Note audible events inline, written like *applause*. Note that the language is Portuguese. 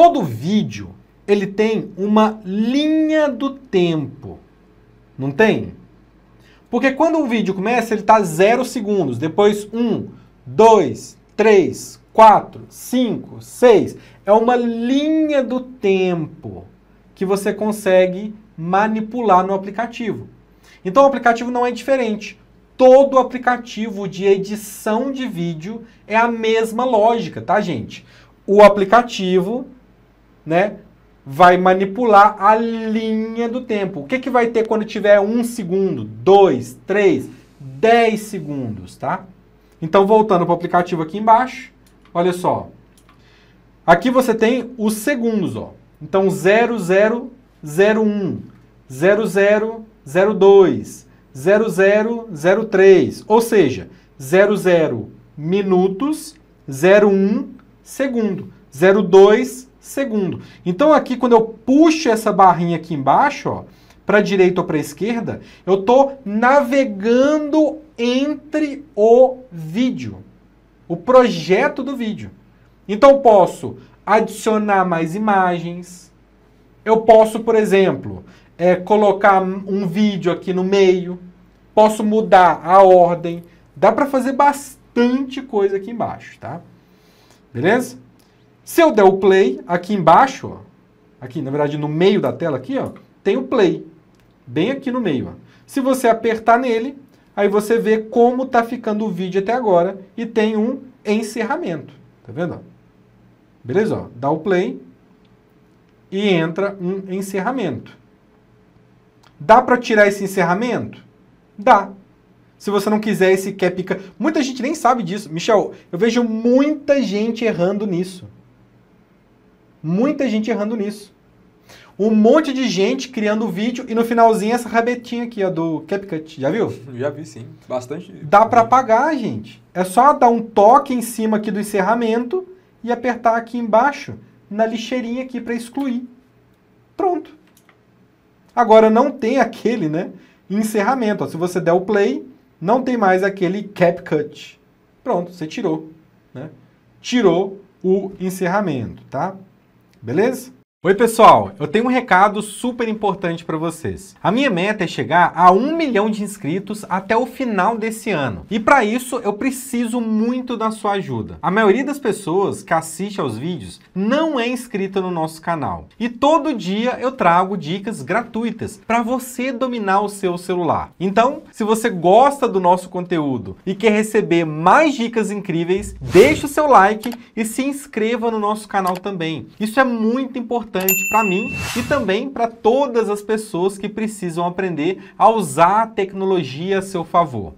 Todo vídeo, ele tem uma linha do tempo. Não tem? Porque quando um vídeo começa, ele está zero segundos. Depois, um, dois, três, quatro, cinco, seis. É uma linha do tempo que você consegue manipular no aplicativo. Então o aplicativo não é diferente. Todo aplicativo de edição de vídeo é a mesma lógica, tá, gente? O aplicativo, né, vai manipular a linha do tempo. O que, que vai ter quando tiver um segundo, dois, três, dez segundos, tá? Então, voltando para o aplicativo aqui embaixo, olha só. Aqui você tem os segundos, ó. Então, 0001, 0002, 0003, ou seja, 00 minutos, 01 segundo, 02 segundo. Então aqui quando eu puxo essa barrinha aqui embaixo, ó, para a direita ou para a esquerda, eu estou navegando entre o vídeo, o projeto do vídeo. Então posso adicionar mais imagens, eu posso, por exemplo, é, colocar um vídeo aqui no meio, posso mudar a ordem, dá para fazer bastante coisa aqui embaixo, tá? Beleza? Se eu der o play, aqui embaixo, ó, aqui na verdade no meio da tela aqui, ó, tem o play, bem aqui no meio. Ó. Se você apertar nele, aí você vê como está ficando o vídeo até agora e tem um encerramento, tá vendo? Beleza? Ó, dá o play e entra um encerramento. Dá para tirar esse encerramento? Dá. Se você não quiser esse CapCut... Muita gente nem sabe disso. Michel, eu vejo muita gente errando nisso. Muita gente errando nisso. Um monte de gente criando vídeo e no finalzinho essa rabetinha aqui, ó, do CapCut. Já viu? *laughs* Já vi, sim. Bastante. Dá para apagar, gente. É só dar um toque em cima aqui do encerramento e apertar aqui embaixo na lixeirinha aqui para excluir. Pronto. Agora não tem aquele, né, encerramento. Ó, se você der o play, não tem mais aquele CapCut. Pronto, você tirou, né? Tirou o encerramento, tá? Beleza? Oi pessoal, eu tenho um recado super importante para vocês. A minha meta é chegar a um milhão de inscritos até o final desse ano. E para isso eu preciso muito da sua ajuda. A maioria das pessoas que assiste aos vídeos não é inscrita no nosso canal. E todo dia eu trago dicas gratuitas para você dominar o seu celular. Então, se você gosta do nosso conteúdo e quer receber mais dicas incríveis, deixe o seu like e se inscreva no nosso canal também. Isso é muito importante importante para mim e também para todas as pessoas que precisam aprender a usar a tecnologia a seu favor.